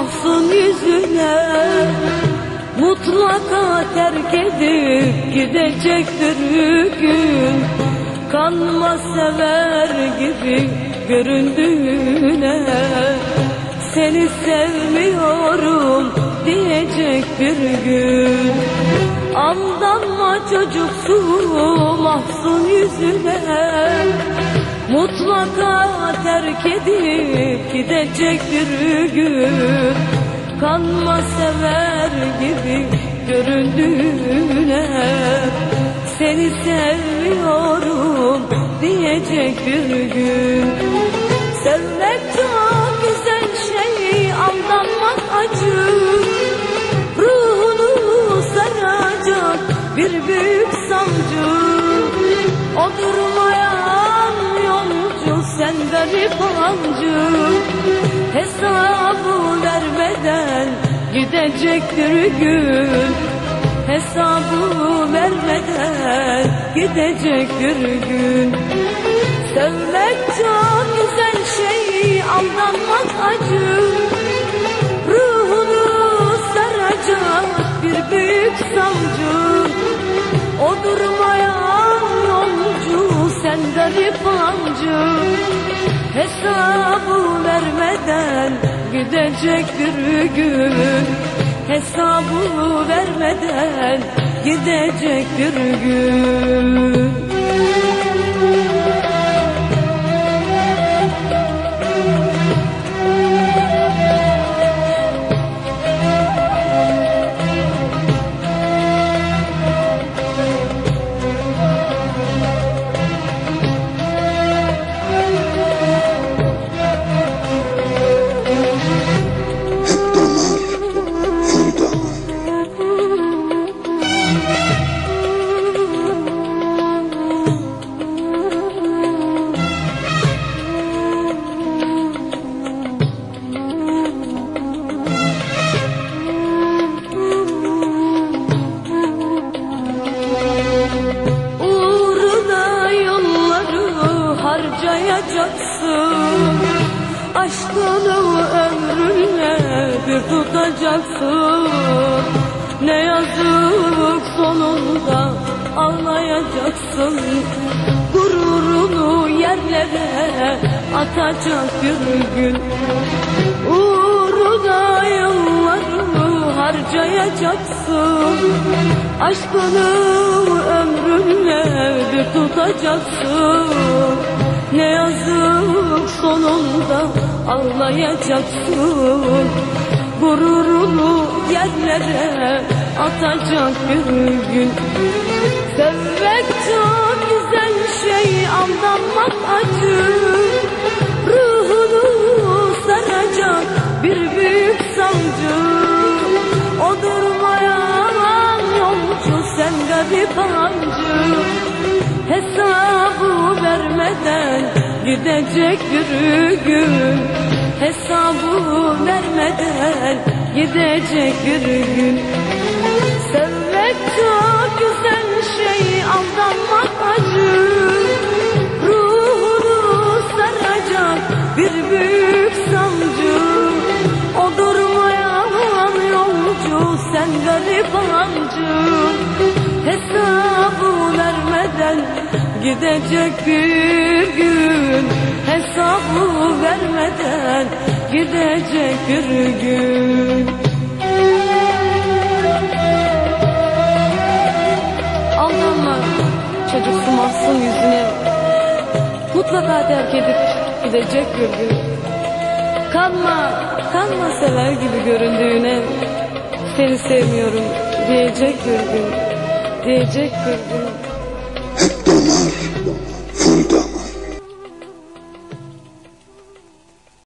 Mahzun yüzüne. Mutlaka terk edip gidecektir gün Kanma sever gibi göründüğüne. Seni sevmiyorum diyecek bir gün. Aldanma çocuksu mahzun yüzüne Mutlaka terk edip gidecek bir gün. Kanma sever gibi göründüğüne Seni seviyorum diyecek bir gün. Sevmek çok güzel şey aldanmak acı. Ruhunu saracak bir büyük sancı. O durmayan yolcu sen garip hancı Hesabı vermeden gidecektir gün. Hesabı vermeden gidecektir gün. Sevmek çok güzel şey aldanmak acı. Ruhunu saracak bir büyük sancı O sen garip hancı Hesabı vermeden gidecektir gün. Hesabı vermeden gidecektir gün harcayacaksın Aşkını ömrünle bir tutacaksın. Ne yazık sonunda ağlayacaksın Gururunu yerlere atacak bir gün. Uğruna yıllarını harcayacaksın. Aşkını ömrünle bir tutacaksın Ne yazık sonunda ağlayacaksın. Gururunu yerlere atacak bir gün Sevmek çok güzel şey aldanmak acı. Ruhunu saracak bir büyük sancı. O durmayan yolcu sen garip hancı. Hesabı vermeden gidecek bir gün Hesabı vermeden gidecek bir gün Sevmek çok güzel şey aldanmak acı. Ruhunu saracak bir büyük sancı. O durmayan yolcu sen garip hancı Hesabı vermeden gidecek bir gün? Hesabı vermeden gidecek bir gün. Aldanma çocuksu mahzun yüzüne Mutlaka terk edip gidecek bir gün. Kanma, kanma sever gibi göründüğüne Seni sevmiyorum diyecek bir gün Diyecek bir gün freedom.